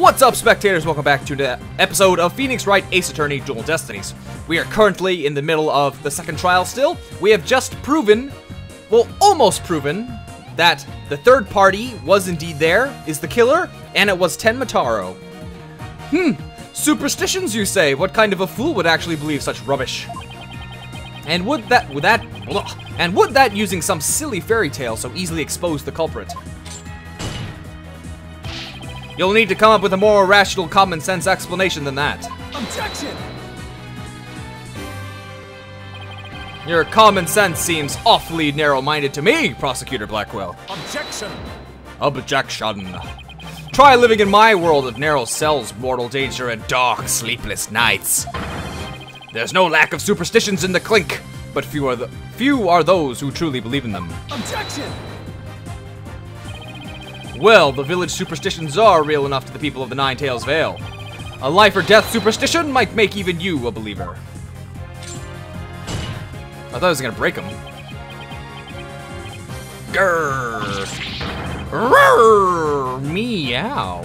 What's up, spectators? Welcome back to the episode of Phoenix Wright Ace Attorney Dual Destinies. We are currently in the middle of the second trial still. We have just proven, well, almost proven, that the third party was indeed there, is the killer, and it was Tenmataro. Hmm, superstitions, you say? What kind of a fool would actually believe such rubbish? And would that, would that, and would that using some silly fairy tale so easily expose the culprit? You'll need to come up with a more rational, common sense explanation than that. Objection! Your common sense seems awfully narrow-minded to me, Prosecutor Blackquill. Objection! Objection. Try living in my world of narrow cells, mortal danger, and dark, sleepless nights. There's no lack of superstitions in the clink, but few are the few are those who truly believe in them. Objection! Well, the village superstitions are real enough to the people of the Nine Tails Vale. A life or death superstition might make even you a believer. I thought I was gonna break him. Grrr. Meow.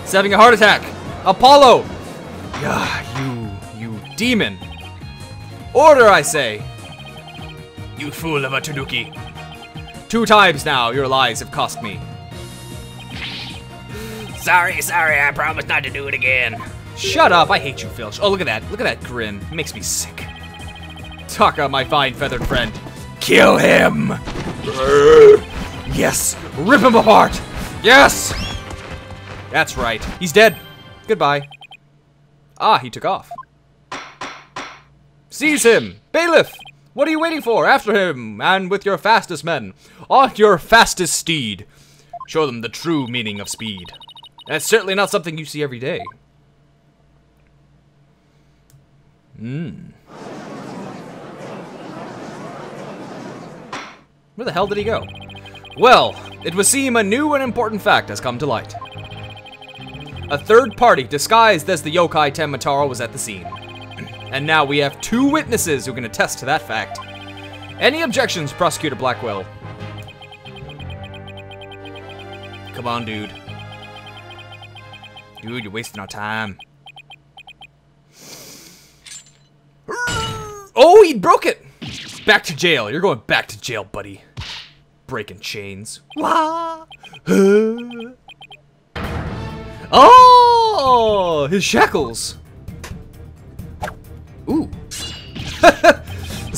He's having a heart attack. Apollo! Yeah, you, you demon. Order, I say. You fool of a Tanuki. Two times now, your lies have cost me. Sorry, sorry, I promise not to do it again. Shut up, I hate you, Filch. Oh, look at that. Look at that grin. It makes me sick. Taka, my fine feathered friend. Kill him! Yes! Rip him apart! Yes! That's right. He's dead. Goodbye. Ah, he took off. Seize him! Bailiff! What are you waiting for? After him, and with your fastest men. On your fastest steed. Show them the true meaning of speed. That's certainly not something you see every day. Hmm. Where the hell did he go? Well, it would seem a new and important fact has come to light. A third party disguised as the yokai Tenmataro was at the scene. And now we have two witnesses who can attest to that fact. Any objections, Prosecutor Blackquill? Come on, dude. Dude, you're wasting our time. Oh, he broke it! Back to jail. You're going back to jail, buddy. Breaking chains. Wah! Oh! His shackles!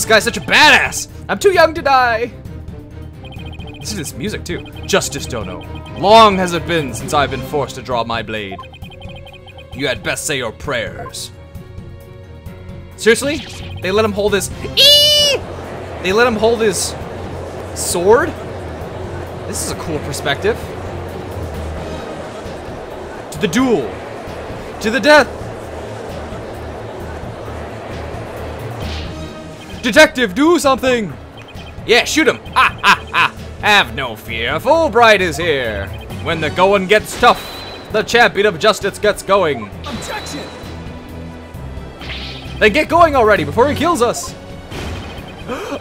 This guy's such a badass! I'm too young to die! This is this music too. Justice Dono. Long has it been since I've been forced to draw my blade. You had best say your prayers. Seriously? They let him hold his. Eee! They let him hold his sword? This is a cool perspective. To the duel. To the death. Detective, do something! Yeah, shoot him! Ha ha ha! Have no fear, Fulbright is here! When the going gets tough, the champion of justice gets going. Objection! Then get going already before he kills us!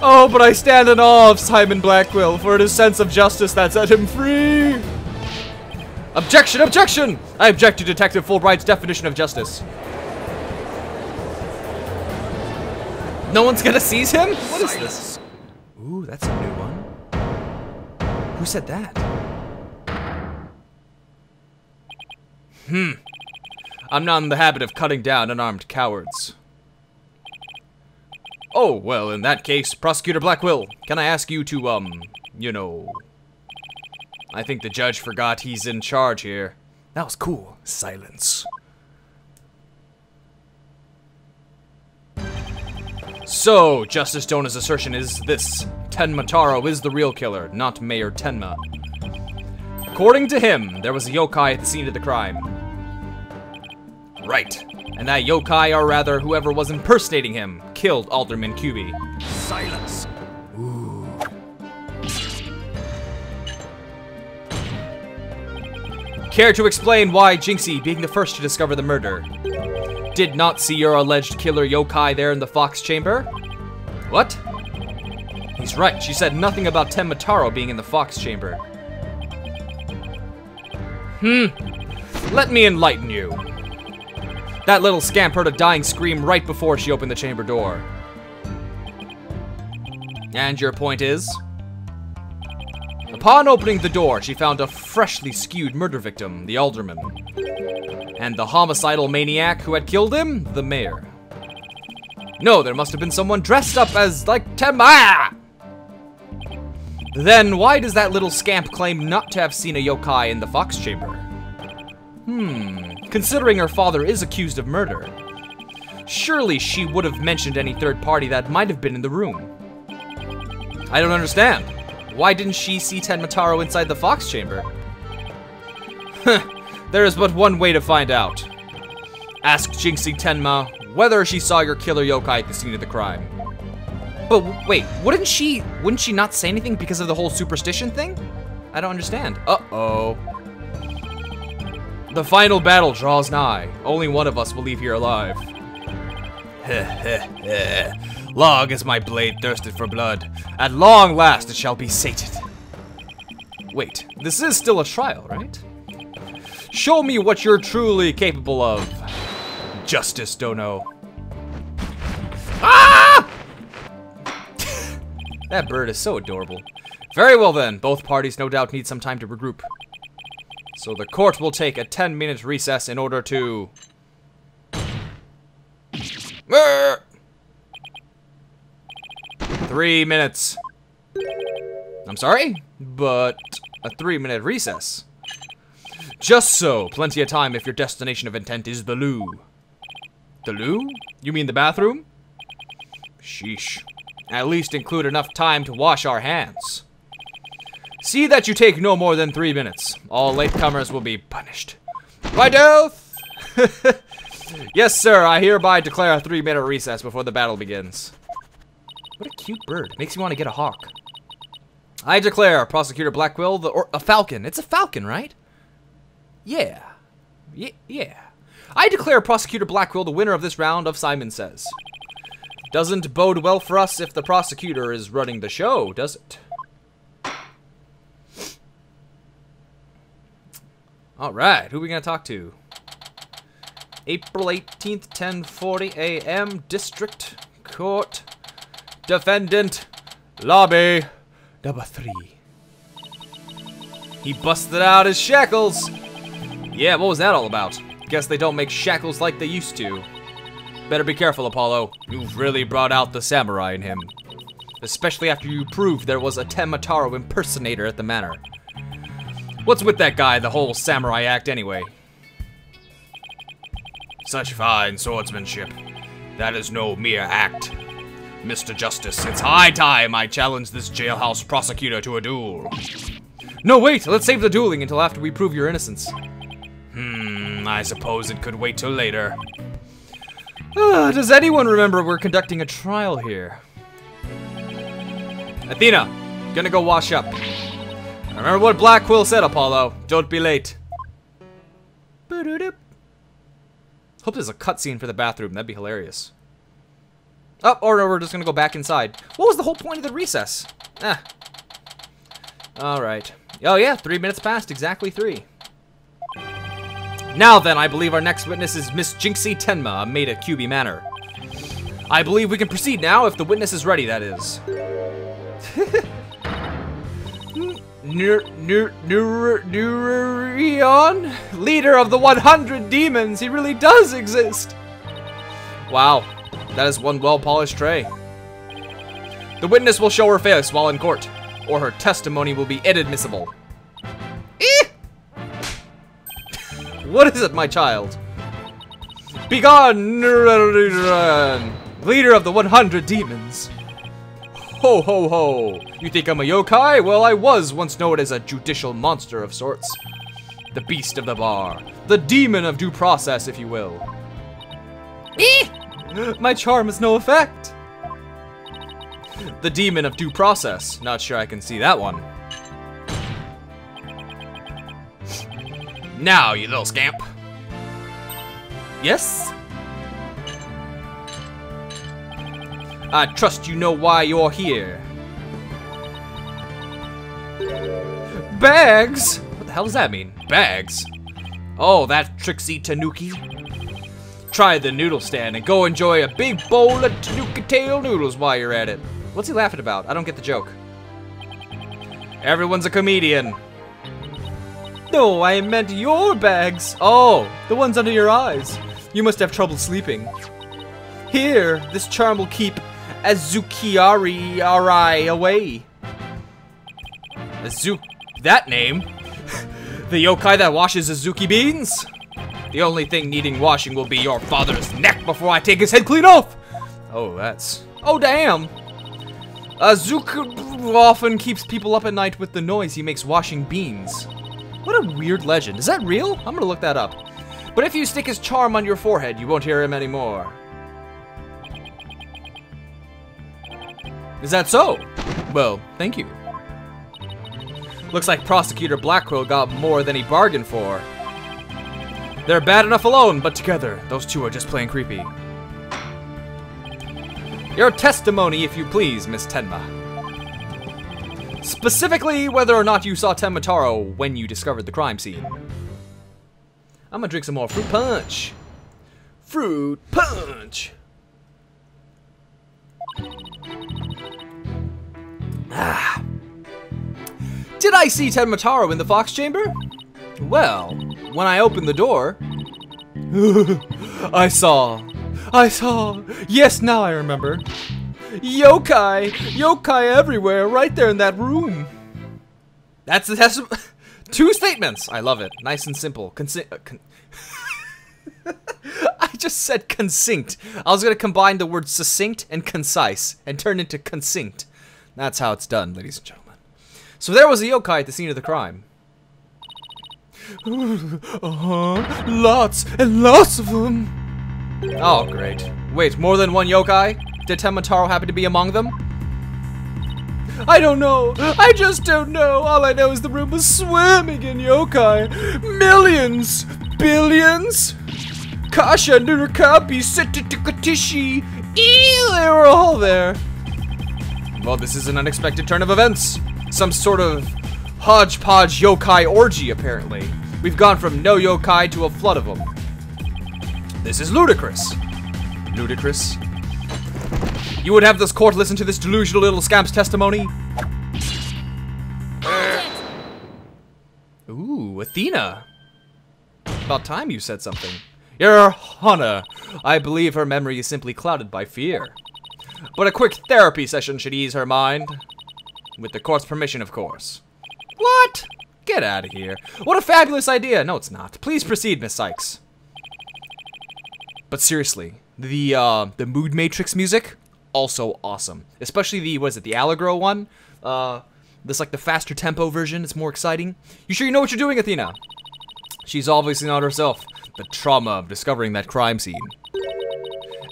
Oh, but I stand in awe of Simon Blackquill for it is sense of justice that set him free! Objection! Objection! I object to Detective Fulbright's definition of justice. No one's gonna seize him? What is this? Ooh, that's a new one. Who said that? Hmm. I'm not in the habit of cutting down unarmed cowards. Oh, well, in that case, Prosecutor Blackquill, can I ask you to, um, you know... I think the judge forgot he's in charge here. That was cool. Silence. So, Justice Dono's assertion is this. Tenmataro is the real killer, not Mayor Tenma. According to him, there was a yokai at the scene of the crime. Right. And that yokai, or rather, whoever was impersonating him, killed Alderman Kyubi. Silence! Care to explain why Jinxie, being the first to discover the murder, did not see your alleged killer yokai there in the Fox Chamber? What? He's right, she said nothing about Tenmataro being in the Fox Chamber. Hmm. Let me enlighten you. That little scamp heard a dying scream right before she opened the chamber door. And your point is? Upon opening the door, she found a freshly skewed murder victim, the alderman. And the homicidal maniac who had killed him, the mayor. No, there must have been someone dressed up as, like, Tema! Then why does that little scamp claim not to have seen a yokai in the fox chamber? Hmm, considering her father is accused of murder, surely she would have mentioned any third party that might have been in the room. I don't understand. Why didn't she see Tenmataro inside the fox chamber? there is but one way to find out. Ask Jinxie Tenma whether she saw your killer yokai at the scene of the crime. But wait, wouldn't she wouldn't she not say anything because of the whole superstition thing? I don't understand. Uh-oh. The final battle draws nigh. Only one of us will leave here alive. Long as my blade thirsted for blood, at long last it shall be sated. Wait, this is still a trial, right? Show me what you're truly capable of. Justice Dono. Ah! that bird is so adorable. Very well then, both parties no doubt need some time to regroup. So the court will take a 10 minute recess in order to. Three minutes. I'm sorry, but a three minute recess. Just so, plenty of time if your destination of intent is the loo. The loo? You mean the bathroom? Sheesh. At least include enough time to wash our hands. See that you take no more than three minutes. All latecomers will be punished. By death! yes, sir, I hereby declare a three minute recess before the battle begins. What a cute bird. Makes me want to get a hawk. I declare Prosecutor Blackquill the or a falcon. It's a falcon, right? Yeah. Yeah, yeah. I declare Prosecutor Blackquill the winner of this round of Simon Says. Doesn't bode well for us if the prosecutor is running the show, does it? All right, who are we gonna talk to? April 18th, 10:40 a.m. District Court. Defendant, lobby number three. He busted out his shackles. Yeah, what was that all about? Guess they don't make shackles like they used to. Better be careful, Apollo. You've really brought out the samurai in him. Especially after you proved there was a Tenmataro impersonator at the manor. What's with that guy, the whole samurai act, anyway? Such fine swordsmanship. That is no mere act. Mr. Justice, it's high time I challenge this jailhouse prosecutor to a duel. No, wait! Let's save the dueling until after we prove your innocence. Hmm, I suppose it could wait till later. Ah, does anyone remember we're conducting a trial here? Athena, gonna go wash up. Remember what Blackquill said, Apollo. Don't be late. Hope there's a cutscene for the bathroom. That'd be hilarious. Oh, or we're just gonna go back inside. What was the whole point of the recess? Ah. Alright. Oh yeah, three minutes past, exactly three. Now then, I believe our next witness is Miss Jinxie Tenma, a maid at Kyubi Manor. I believe we can proceed now, if the witness is ready, that is. Nurarihyon? Leader of the 100 demons, he really does exist! Wow, that is one well-polished tray. The witness will show her face while in court, or her testimony will be inadmissible. Eh! what is it, my child? Begone, leader of the 100 demons. Ho ho ho! You think I'm a yokai? Well, I was once known as a judicial monster of sorts. The beast of the bar. The demon of due process, if you will. Eh! My charm has no effect! The demon of due process. Not sure I can see that one. Now, you little scamp. Yes? I trust you know why you're here. Bags? What the hell does that mean? Bags? Oh, that tricksy Tanuki. Try the noodle stand and go enjoy a big bowl of Tanuki tail noodles while you're at it. What's he laughing about? I don't get the joke. Everyone's a comedian. No, I meant your bags. Oh, the ones under your eyes. You must have trouble sleeping. Here, this charm will keep Azukiari Arai away. Azuk... that name? the yokai that washes Azuki beans? The only thing needing washing will be your father's neck before I take his head clean off! Oh, that's... Oh, damn! Azuki often keeps people up at night with the noise he makes washing beans. What a weird legend. Is that real? I'm gonna look that up. But if you stick his charm on your forehead, you won't hear him anymore. Is that so? Well, thank you. Looks like Prosecutor Blackquill got more than he bargained for. They're bad enough alone, but together, those two are just plain creepy. Your testimony, if you please, Miss Tenma. Specifically, whether or not you saw Tenma Taro when you discovered the crime scene. I'm gonna drink some more fruit punch. Fruit punch. Ah. Did I see Tenma Taro in the Fox Chamber? Well, when I opened the door, I saw, I saw, yes, now I remember. Yokai, yokai everywhere, right there in that room. That's the test. Two statements. I love it. Nice and simple. Consi uh, con I just said concinct. I was gonna combine the word succinct and concise and turn into concinct. That's how it's done, ladies and gentlemen. So there was a yokai at the scene of the crime. uh-huh. Lots and lots of them. Oh, great. Wait, more than one yokai? Did Tenma Taro happen to be among them? I don't know. I just don't know. All I know is the room was swimming in yokai. Millions! Billions! Kasha, Nurikabe, Setetikatishi. Ew, they were all there. Well, this is an unexpected turn of events. Some sort of hodgepodge yokai orgy, apparently. We've gone from no yokai to a flood of them. This is ludicrous. Ludicrous. You would have this court listen to this delusional little scamp's testimony? Ooh, Athena. About time you said something. Your Honor, I believe her memory is simply clouded by fear. But a quick therapy session should ease her mind. With the court's permission, of course. Get out of here. What a fabulous idea. No, it's not. Please proceed, Miss Cykes. But seriously, the uh, the Mood Matrix music, also awesome. Especially the, what is it, the Allegro one? Uh, this like the faster tempo version, it's more exciting. You sure you know what you're doing, Athena? She's obviously not herself. The trauma of discovering that crime scene.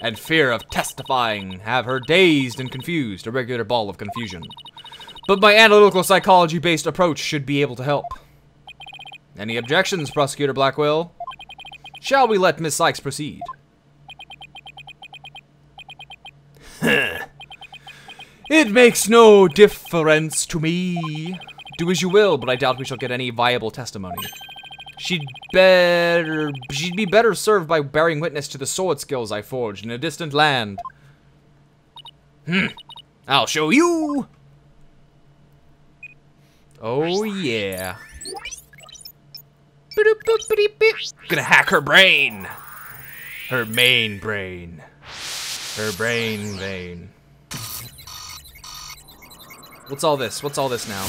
And fear of testifying have her dazed and confused, a regular ball of confusion. But my analytical psychology-based approach should be able to help. Any objections, Prosecutor Blackquill? Shall we let Miss Cykes proceed? it makes no difference to me. Do as you will, but I doubt we shall get any viable testimony. She'd better she'd be better served by bearing witness to the sword skills I forged in a distant land. Hmm. I'll show you. Oh yeah. Gonna hack her brain. Her main brain. Her brain vein. What's all this? What's all this now?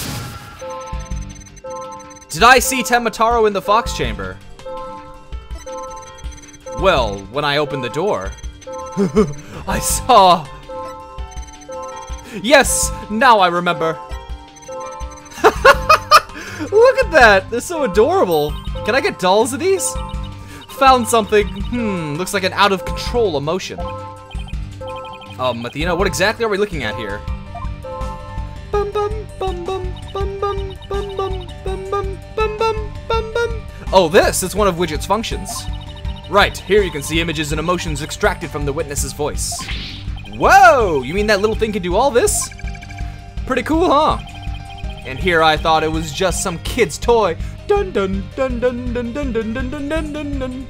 Did I see Tenma Taro in the Fox Chamber? Well, when I opened the door, I saw... Yes, now I remember at that! They're so adorable! Can I get dolls of these? Found something. Hmm, looks like an out-of-control emotion. Um, Athena, what exactly are we looking at here? Oh, this is one of Widget's functions. Right, here you can see images and emotions extracted from the witness's voice. Whoa! You mean that little thing can do all this? Pretty cool, huh? And here I thought it was just some kid's toy. Dun dun dun dun dun dun dun dun dun dun dun dun.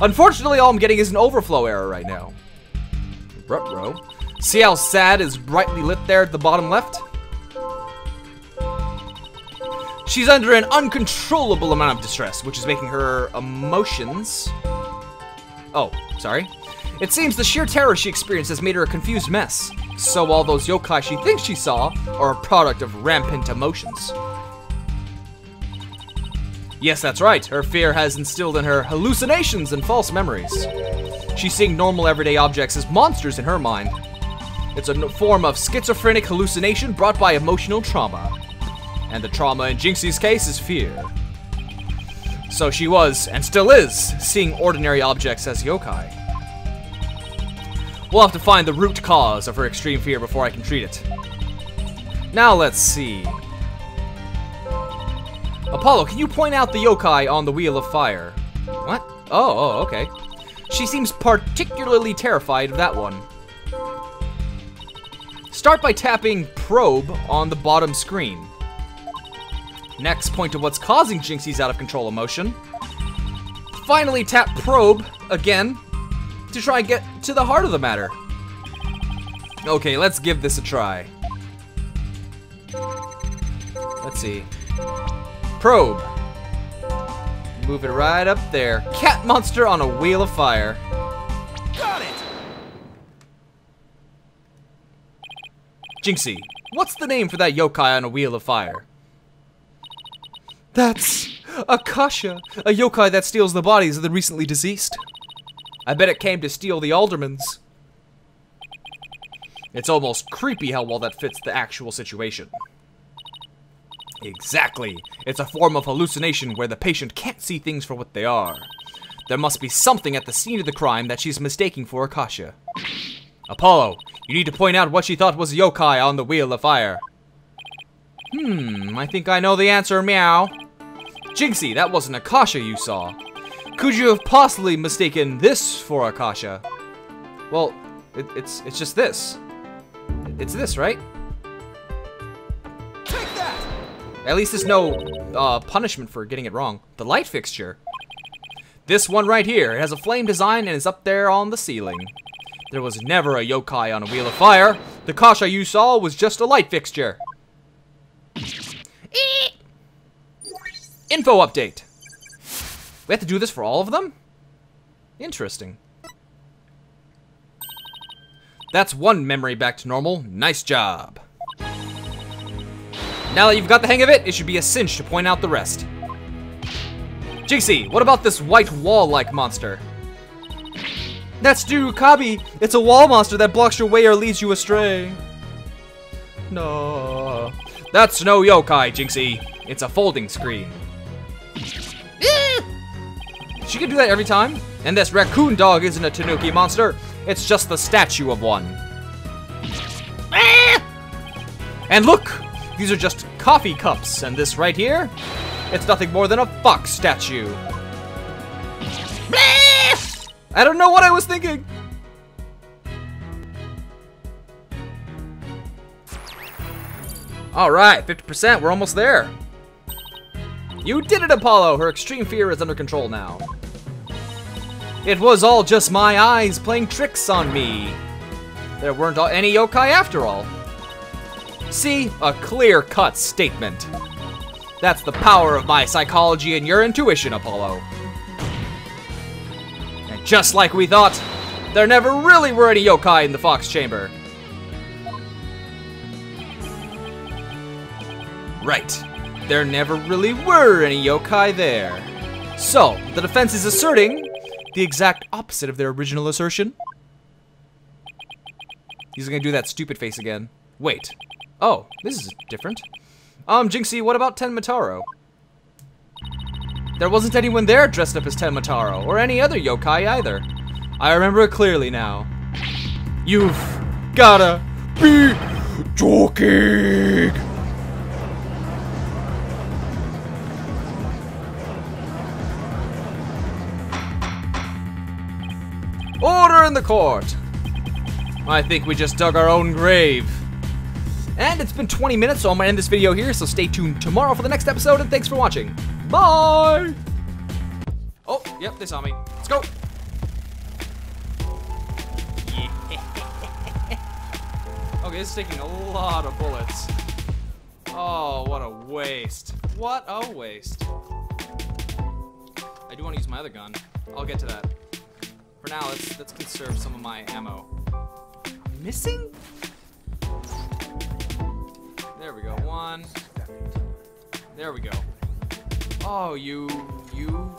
Unfortunately, all I'm getting is an overflow error right now. Ruh-roh. See how sad is brightly lit there at the bottom left? She's under an uncontrollable amount of distress, which is making her emotions. Oh, sorry. It seems the sheer terror she experienced has made her a confused mess. So all those yokai she thinks she saw are a product of rampant emotions. Yes, that's right. Her fear has instilled in her hallucinations and false memories. She's seeing normal everyday objects as monsters in her mind. It's a form of schizophrenic hallucination brought by emotional trauma. And the trauma in Jinxie's case is fear. So she was, and still is, seeing ordinary objects as yokai. We'll have to find the root cause of her extreme fear before I can treat it. Now let's see. Apollo, can you point out the yokai on the Wheel of Fire? What? Oh, oh, okay. She seems particularly terrified of that one. Start by tapping Probe on the bottom screen. Next, point to what's causing Jinxie's out of control emotion. Finally, tap Probe again to try and get to the heart of the matter. Okay, let's give this a try. Let's see. Probe. Move it right up there. Cat monster on a wheel of fire. Got it! Jinxie, what's the name for that yokai on a wheel of fire? That's Akasha, a yokai that steals the bodies of the recently deceased. I bet it came to steal the aldermans. It's almost creepy how well that fits the actual situation. Exactly. It's a form of hallucination where the patient can't see things for what they are. There must be something at the scene of the crime that she's mistaking for Akasha. Apollo, you need to point out what she thought was yokai on the Wheel of Fire. Hmm, I think I know the answer, meow. Jinxie, that wasn't Akasha you saw. Could you have possibly mistaken this for Akasha? Well, it, it's it's just this. It's this, right? Take that! At least there's no uh, punishment for getting it wrong. The light fixture. This one right here. It has a flame design and is up there on the ceiling. There was never a yokai on a wheel of fire. The Kasha you saw was just a light fixture. Info update. We have to do this for all of them? Interesting. That's one memory back to normal. Nice job. Now that you've got the hang of it, it should be a cinch to point out the rest. Jinxie, what about this white wall-like monster? That's Kabi. It's a wall monster that blocks your way or leads you astray. No. That's no yokai, Jinxie. It's a folding screen. She can do that every time. And this raccoon dog isn't a Tanuki monster. It's just the statue of one. Eh. And look, these are just coffee cups, and this right here, it's nothing more than a fox statue. I don't know what I was thinking. All right, 50%, we're almost there. You did it, Apollo. Her extreme fear is under control now. It was all just my eyes playing tricks on me. There weren't any yokai after all. See? A clear-cut statement. That's the power of my psychology and your intuition, Apollo. And just like we thought, there never really were any yokai in the Fox Chamber. Right. There never really were any yokai there. So, the defense is asserting the exact opposite of their original assertion. He's gonna do that stupid face again. Wait. Oh, this is different. Um, Jinxie, what about Tenmataro? There wasn't anyone there dressed up as Tenmataro, or any other yokai either. I remember it clearly now. You've gotta be joking! Order in the court! I think we just dug our own grave. And it's been 20 minutes, so I'm gonna end this video here, so stay tuned tomorrow for the next episode, and thanks for watching. Bye! Oh, yep, they saw me. Let's go! Okay, is taking a lot of bullets. Oh, what a waste. What a waste. I do want to use my other gun. I'll get to that. For now, let's let's conserve some of my ammo. Missing? There we go. One. There we go. Oh, you you